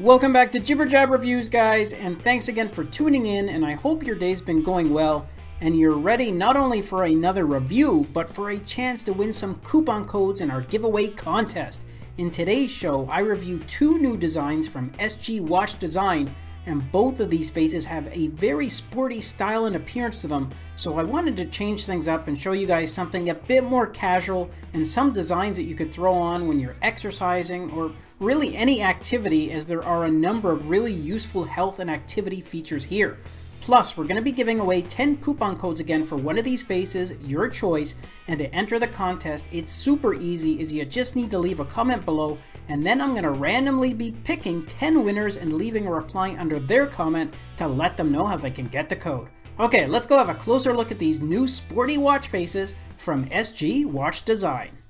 Welcome back to Jibber Jab Reviews, guys, and thanks again for tuning in, and I hope your day's been going well, and you're ready not only for another review, but for a chance to win some coupon codes in our giveaway contest. In today's show, I review two new designs from SG Watch Design and both of these faces have a very sporty style and appearance to them, so I wanted to change things up and show you guys something a bit more casual and some designs that you could throw on when you're exercising or really any activity as there are a number of really useful health and activity features here. Plus, we're going to be giving away 10 coupon codes again for one of these faces, your choice, and to enter the contest, it's super easy is you just need to leave a comment below, and then I'm going to randomly be picking 10 winners and leaving a reply under their comment to let them know how they can get the code. Okay, let's go have a closer look at these new sporty watch faces from SG Watch Design.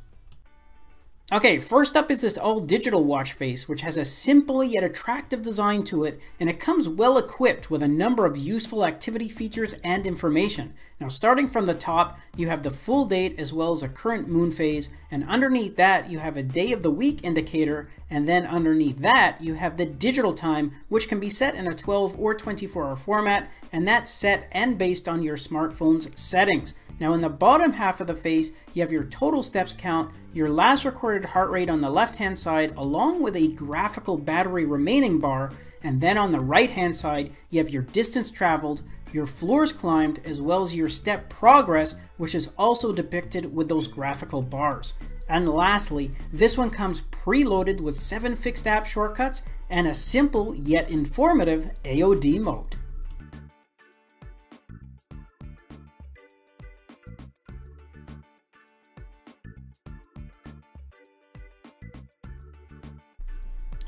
Okay, first up is this all-digital watch face, which has a simple yet attractive design to it, and it comes well equipped with a number of useful activity features and information. Now, starting from the top, you have the full date as well as a current moon phase, and underneath that, you have a day of the week indicator, and then underneath that, you have the digital time, which can be set in a 12 or 24 hour format, and that's set and based on your smartphone's settings. Now in the bottom half of the face, you have your total steps count, your last recorded heart rate on the left hand side, along with a graphical battery remaining bar, and then on the right hand side, you have your distance traveled, your floors climbed, as well as your step progress, which is also depicted with those graphical bars. And lastly, this one comes preloaded with 7 fixed app shortcuts and a simple yet informative AOD mode.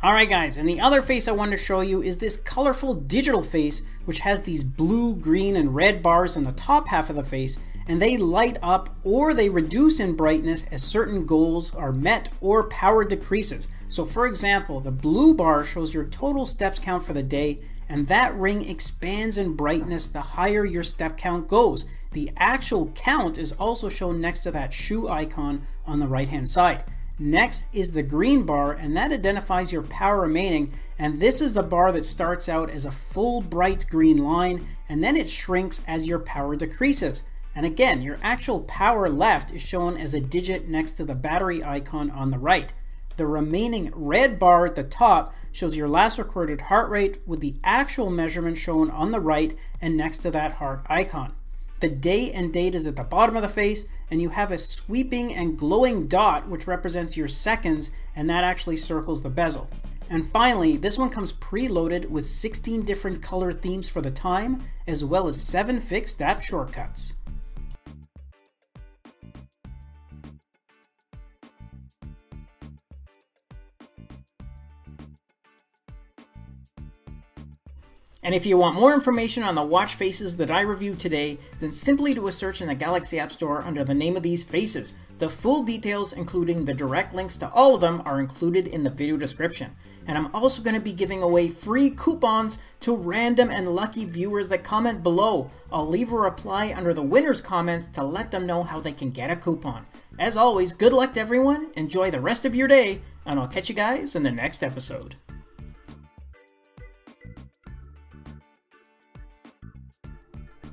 Alright guys, and the other face I wanted to show you is this colorful digital face which has these blue, green, and red bars in the top half of the face and they light up or they reduce in brightness as certain goals are met or power decreases. So for example, the blue bar shows your total steps count for the day and that ring expands in brightness the higher your step count goes. The actual count is also shown next to that shoe icon on the right hand side. Next is the green bar, and that identifies your power remaining. And this is the bar that starts out as a full bright green line, and then it shrinks as your power decreases. And again, your actual power left is shown as a digit next to the battery icon on the right. The remaining red bar at the top shows your last recorded heart rate with the actual measurement shown on the right and next to that heart icon. The day and date is at the bottom of the face, and you have a sweeping and glowing dot which represents your seconds, and that actually circles the bezel. And finally, this one comes preloaded with 16 different color themes for the time, as well as 7 fixed app shortcuts. And if you want more information on the watch faces that I reviewed today, then simply do a search in the Galaxy App Store under the name of these faces. The full details, including the direct links to all of them, are included in the video description. And I'm also going to be giving away free coupons to random and lucky viewers that comment below. I'll leave a reply under the winner's comments to let them know how they can get a coupon. As always, good luck to everyone, enjoy the rest of your day, and I'll catch you guys in the next episode.